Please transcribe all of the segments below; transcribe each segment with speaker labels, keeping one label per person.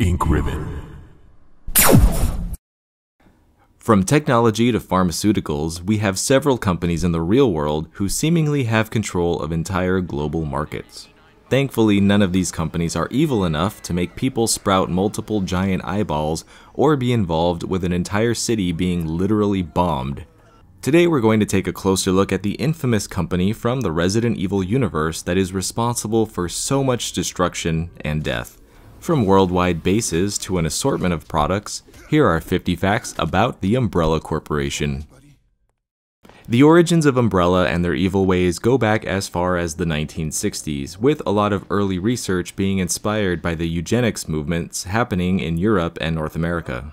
Speaker 1: Ink Ribbon.
Speaker 2: From technology to pharmaceuticals, we have several companies in the real world who seemingly have control of entire global markets. Thankfully, none of these companies are evil enough to make people sprout multiple giant eyeballs or be involved with an entire city being literally bombed. Today we're going to take a closer look at the infamous company from the Resident Evil universe that is responsible for so much destruction and death. From worldwide bases to an assortment of products, here are 50 facts about the Umbrella Corporation. The origins of Umbrella and their evil ways go back as far as the 1960s, with a lot of early research being inspired by the eugenics movements happening in Europe and North America.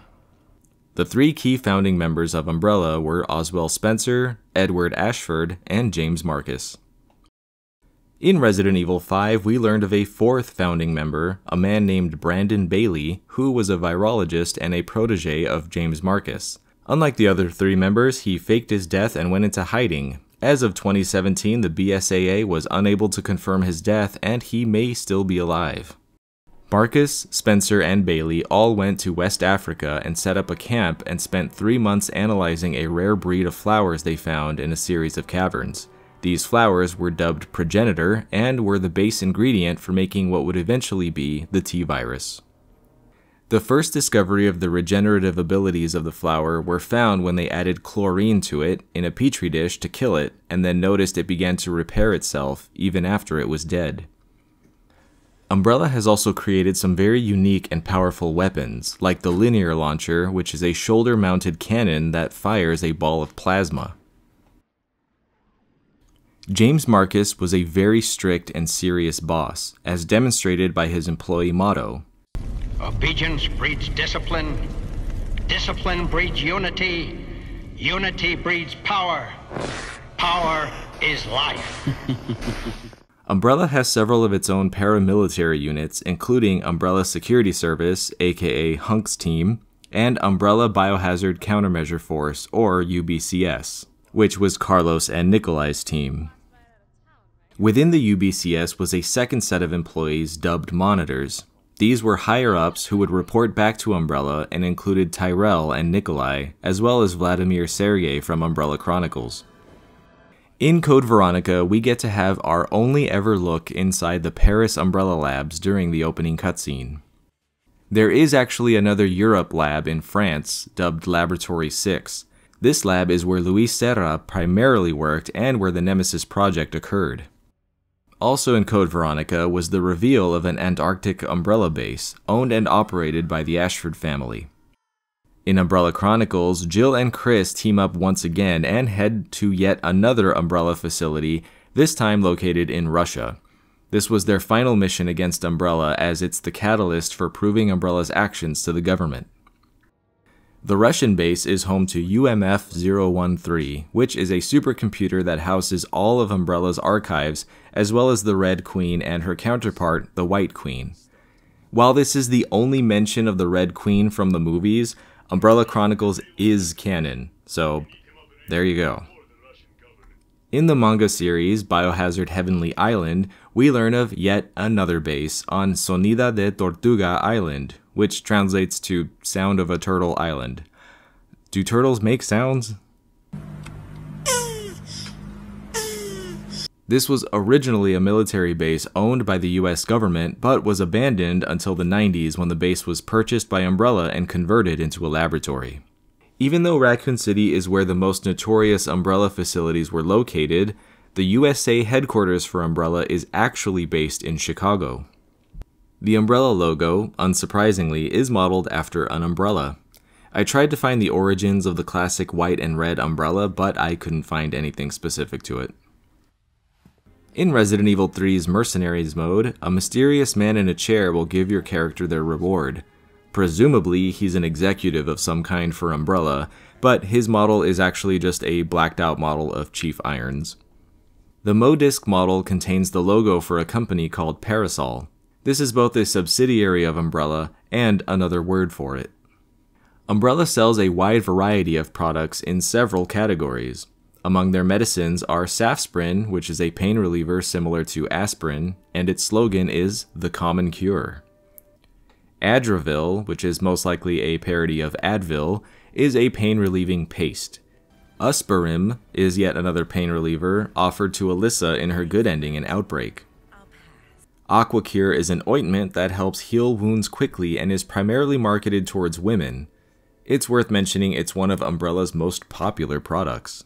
Speaker 2: The three key founding members of Umbrella were Oswell Spencer, Edward Ashford, and James Marcus. In Resident Evil 5, we learned of a fourth founding member, a man named Brandon Bailey, who was a virologist and a protege of James Marcus. Unlike the other three members, he faked his death and went into hiding. As of 2017, the BSAA was unable to confirm his death and he may still be alive. Marcus, Spencer, and Bailey all went to West Africa and set up a camp and spent three months analyzing a rare breed of flowers they found in a series of caverns. These flowers were dubbed progenitor and were the base ingredient for making what would eventually be the T virus. The first discovery of the regenerative abilities of the flower were found when they added chlorine to it in a petri dish to kill it, and then noticed it began to repair itself even after it was dead. Umbrella has also created some very unique and powerful weapons, like the linear launcher, which is a shoulder mounted cannon that fires a ball of plasma. James Marcus was a very strict and serious boss, as demonstrated by his employee motto
Speaker 3: Obedience breeds discipline. Discipline breeds unity. Unity breeds power. Power is life.
Speaker 2: Umbrella has several of its own paramilitary units, including Umbrella Security Service, aka Hunk's team, and Umbrella Biohazard Countermeasure Force, or UBCS, which was Carlos and Nikolai's team. Within the UBCS was a second set of employees dubbed monitors, these were higher ups who would report back to Umbrella and included Tyrell and Nikolai, as well as Vladimir Sergey from Umbrella Chronicles. In Code Veronica, we get to have our only ever look inside the Paris Umbrella Labs during the opening cutscene. There is actually another Europe lab in France, dubbed Laboratory 6. This lab is where Luis Sera primarily worked and where the Nemesis project occurred. Also in Code Veronica was the reveal of an Antarctic umbrella base, owned and operated by the Ashford family. In Umbrella Chronicles, Jill and Chris team up once again and head to yet another Umbrella facility, this time located in Russia. This was their final mission against Umbrella as it's the catalyst for proving Umbrella's actions to the government. The Russian base is home to UMF 013, which is a supercomputer that houses all of Umbrella's archives, as well as the Red Queen and her counterpart, the White Queen. While this is the only mention of the Red Queen from the movies, Umbrella Chronicles is canon, so there you go. In the manga series Biohazard Heavenly Island, we learn of yet another base on Sonido de Tortuga Island, which translates to Sound of a Turtle Island. Do turtles make sounds? This was originally a military base owned by the US government, but was abandoned until the 90s when the base was purchased by Umbrella and converted into a laboratory. Even though Raccoon City is where the most notorious Umbrella facilities were located, the USA headquarters for Umbrella is actually based in Chicago. The umbrella logo, unsurprisingly, is modeled after an umbrella. I tried to find the origins of the classic white and red umbrella, but I couldn't find anything specific to it. In Resident Evil 3's Mercenaries mode, a mysterious man in a chair will give your character their reward. Presumably, he's an executive of some kind for Umbrella, but his model is actually just a blacked out model of Chief Irons. The MO disc model contains the logo for a company called Parasol. This is both a subsidiary of Umbrella and another word for it. Umbrella sells a wide variety of products in several categories. Among their medicines are Safsprin, which is a pain reliever similar to aspirin, and its slogan is The Common Cure. Adravil, which is most likely a parody of Advil, is a pain relieving paste. Usparim is yet another pain reliever offered to Alyssa in her good ending in Outbreak. Aquacure is an ointment that helps heal wounds quickly and is primarily marketed towards women. It's worth mentioning it's one of Umbrella's most popular products.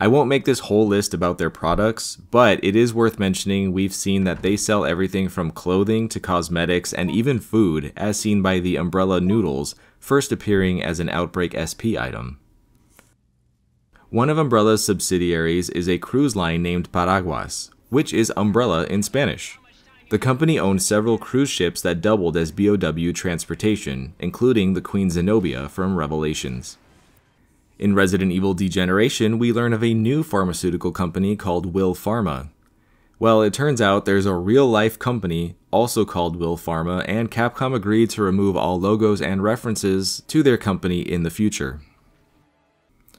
Speaker 2: I won't make this whole list about their products, but it is worth mentioning we've seen that they sell everything from clothing to cosmetics and even food, as seen by the Umbrella Noodles, first appearing as an Outbreak SP item. One of Umbrella's subsidiaries is a cruise line named Paraguas, which is umbrella in Spanish. The company owned several cruise ships that doubled as BOW transportation, including the Queen Zenobia from Revelations. In Resident Evil Degeneration, we learn of a new pharmaceutical company called WilPharma. Well, it turns out there's a real life company also called WilPharma, and Capcom agreed to remove all logos and references to their company in the future.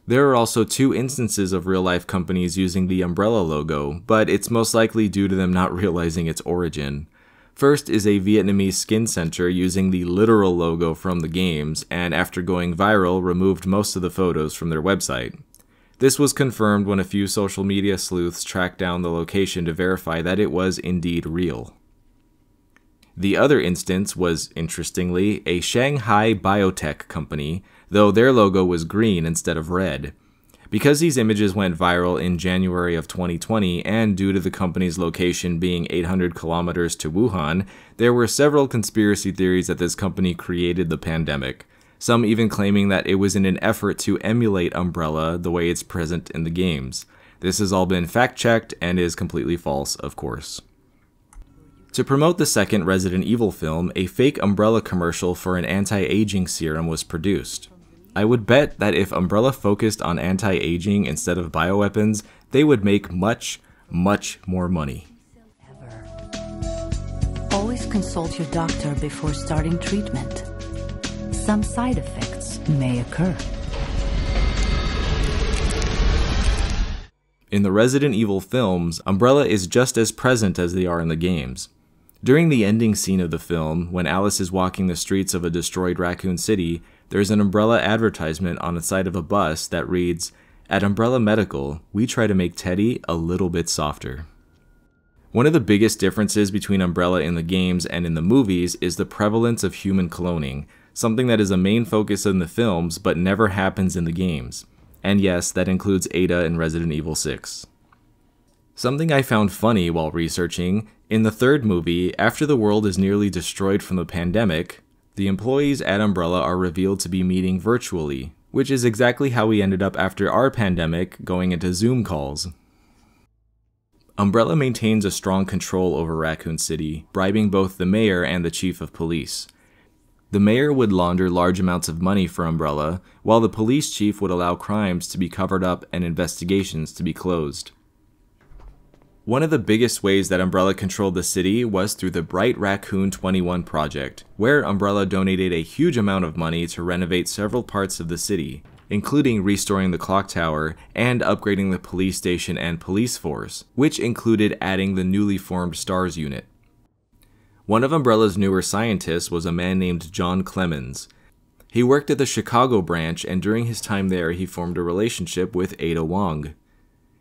Speaker 2: There are also two instances of real life companies using the Umbrella logo, but it's most likely due to them not realizing its origin. First is a Vietnamese skin center using the literal logo from the games, and after going viral, removed most of the photos from their website. This was confirmed when a few social media sleuths tracked down the location to verify that it was indeed real. The other instance was, interestingly, a Shanghai biotech company though their logo was green instead of red. Because these images went viral in January of 2020 and due to the company's location being 800 kilometers to Wuhan, there were several conspiracy theories that this company created the pandemic. Some even claiming that it was in an effort to emulate Umbrella the way it's present in the games. This has all been fact checked and is completely false, of course. To promote the second Resident Evil film, a fake Umbrella commercial for an anti aging serum was produced. I would bet that if Umbrella focused on anti aging instead of bioweapons, they would make much, much more money.
Speaker 1: Always consult your doctor before starting treatment. Some side effects may occur.
Speaker 2: In the Resident Evil films, Umbrella is just as present as they are in the games. During the ending scene of the film, when Alice is walking the streets of a destroyed Raccoon City, there's an Umbrella advertisement on the side of a bus that reads, At Umbrella Medical, we try to make Teddy a little bit softer. One of the biggest differences between Umbrella in the games and in the movies is the prevalence of human cloning, something that is a main focus in the films but never happens in the games. And yes, that includes Ada in Resident Evil 6. Something I found funny while researching in the third movie, after the world is nearly destroyed from the pandemic, the employees at Umbrella are revealed to be meeting virtually, which is exactly how we ended up after our pandemic going into Zoom calls. Umbrella maintains a strong control over Raccoon City, bribing both the mayor and the chief of police. The mayor would launder large amounts of money for Umbrella, while the police chief would allow crimes to be covered up and investigations to be closed. One of the biggest ways that Umbrella controlled the city was through the Bright Raccoon 21 project, where Umbrella donated a huge amount of money to renovate several parts of the city, including restoring the clock tower and upgrading the police station and police force, which included adding the newly formed STARS unit. One of Umbrella's newer scientists was a man named John Clemens. He worked at the Chicago branch, and during his time there, he formed a relationship with Ada Wong.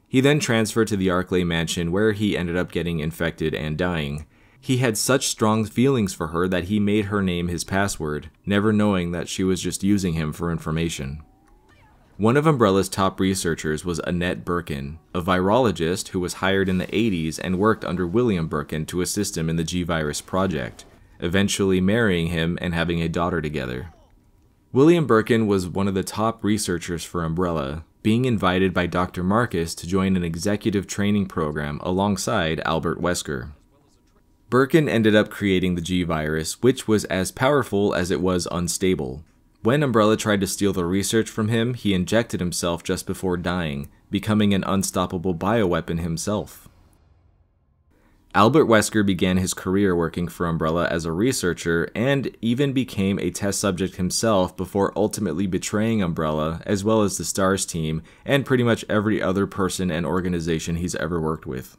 Speaker 2: He then transferred to the Arklay mansion where he ended up getting infected and dying. He had such strong feelings for her that he made her name his password, never knowing that she was just using him for information. One of Umbrella's top researchers was Annette Birkin, a virologist who was hired in the 80s and worked under William Birkin to assist him in the G Virus project, eventually marrying him and having a daughter together. William Birkin was one of the top researchers for Umbrella, being invited by Dr. Marcus to join an executive training program alongside Albert Wesker. Birkin ended up creating the G virus, which was as powerful as it was unstable. When Umbrella tried to steal the research from him, he injected himself just before dying, becoming an unstoppable bioweapon himself. Albert Wesker began his career working for Umbrella as a researcher and even became a test subject himself before ultimately betraying Umbrella, as well as the STARS team, and pretty much every other person and organization he's ever worked with.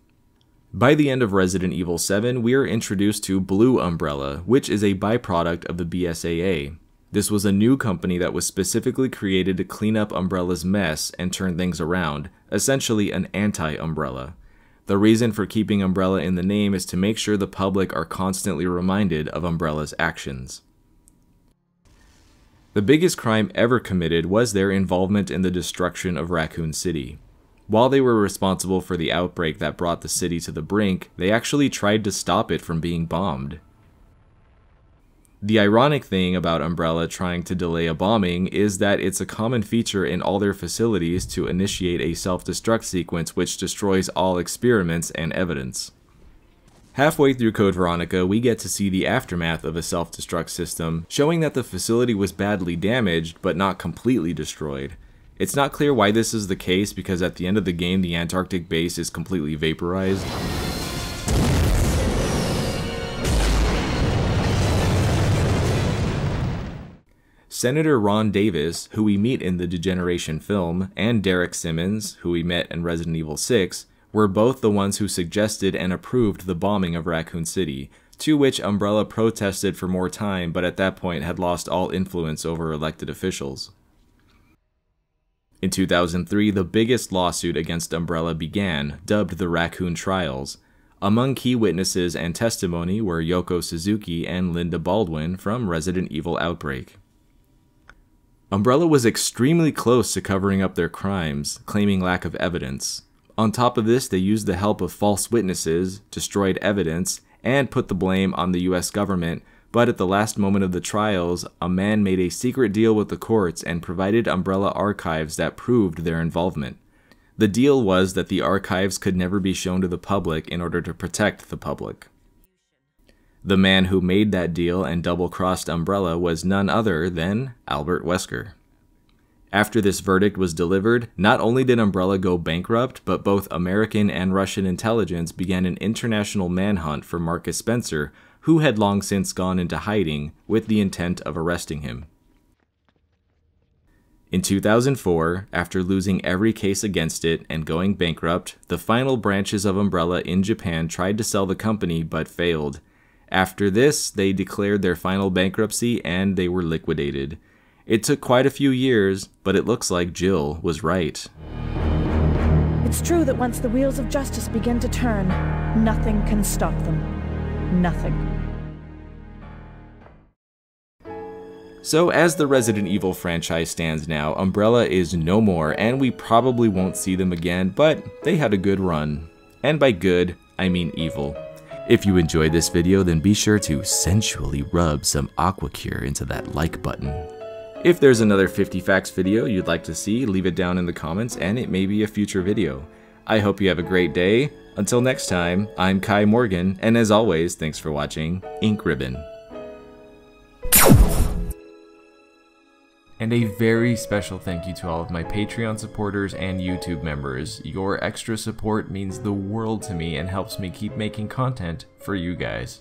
Speaker 2: By the end of Resident Evil 7, we are introduced to Blue Umbrella, which is a byproduct of the BSAA. This was a new company that was specifically created to clean up Umbrella's mess and turn things around, essentially an anti Umbrella. The reason for keeping Umbrella in the name is to make sure the public are constantly reminded of Umbrella's actions. The biggest crime ever committed was their involvement in the destruction of Raccoon City. While they were responsible for the outbreak that brought the city to the brink, they actually tried to stop it from being bombed. The ironic thing about Umbrella trying to delay a bombing is that it's a common feature in all their facilities to initiate a self destruct sequence which destroys all experiments and evidence. Halfway through Code Veronica, we get to see the aftermath of a self destruct system, showing that the facility was badly damaged but not completely destroyed. It's not clear why this is the case because at the end of the game, the Antarctic base is completely vaporized. Senator Ron Davis, who we meet in the Degeneration film, and Derek Simmons, who we met in Resident Evil 6, were both the ones who suggested and approved the bombing of Raccoon City, to which Umbrella protested for more time but at that point had lost all influence over elected officials. In 2003, the biggest lawsuit against Umbrella began, dubbed the Raccoon Trials. Among key witnesses and testimony were Yoko Suzuki and Linda Baldwin from Resident Evil Outbreak. Umbrella was extremely close to covering up their crimes, claiming lack of evidence. On top of this, they used the help of false witnesses, destroyed evidence, and put the blame on the US government, but at the last moment of the trials, a man made a secret deal with the courts and provided Umbrella archives that proved their involvement. The deal was that the archives could never be shown to the public in order to protect the public. The man who made that deal and double crossed Umbrella was none other than Albert Wesker. After this verdict was delivered, not only did Umbrella go bankrupt, but both American and Russian intelligence began an international manhunt for Marcus Spencer, who had long since gone into hiding with the intent of arresting him. In 2004, after losing every case against it and going bankrupt, the final branches of Umbrella in Japan tried to sell the company but failed, after this, they declared their final bankruptcy and they were liquidated. It took quite a few years, but it looks like Jill was right.
Speaker 4: It's true that once the wheels of justice begin to turn, nothing can stop them. Nothing.
Speaker 2: So, as the Resident Evil franchise stands now, Umbrella is no more, and we probably won't see them again, but they had a good run. And by good, I mean evil. If you enjoyed this video, then be sure to sensually rub some Aquacure into that like button. If there's another 50 facts video you'd like to see, leave it down in the comments and it may be a future video. I hope you have a great day. Until next time, I'm Kai Morgan, and as always, thanks for watching Ink Ribbon. And a very special thank you to all of my Patreon supporters and YouTube members. Your extra support means the world to me and helps me keep making content for you guys.